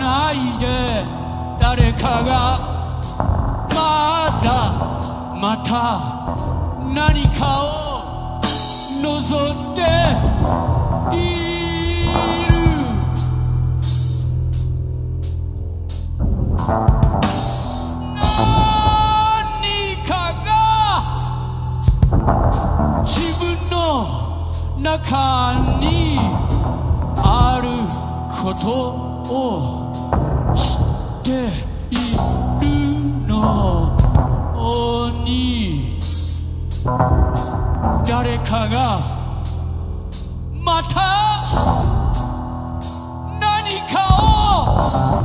ないで誰かがまだまた何かを望んでいる。何かが自分の中にあることをっているのに誰かがまた何かを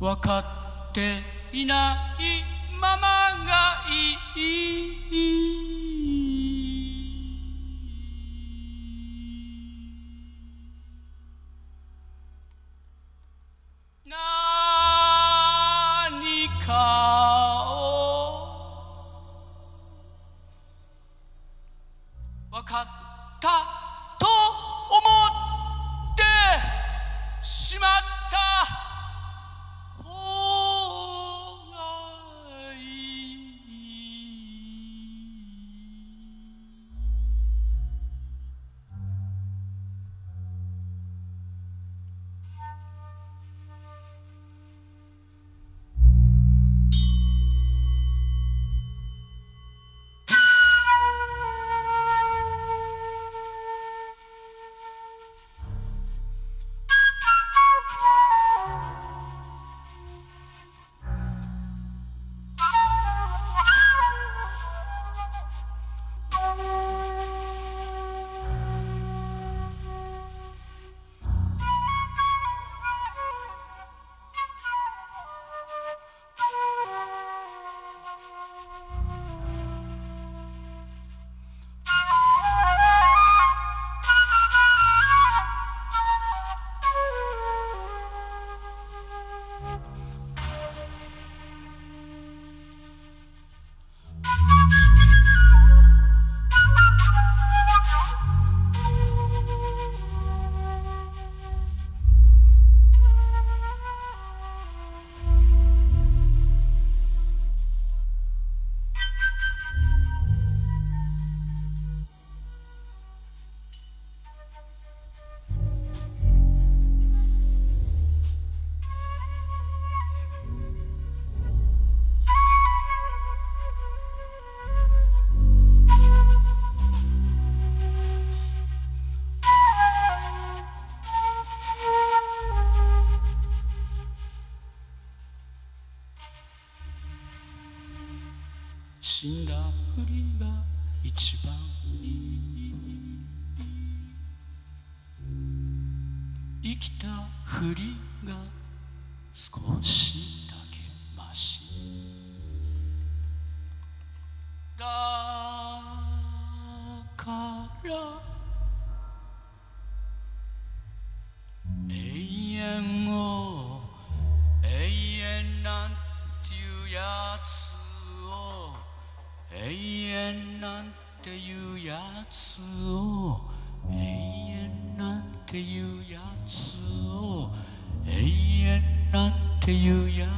分かっていないままがいい。you 야스오 에이엔 난테 유야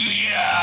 Yeah!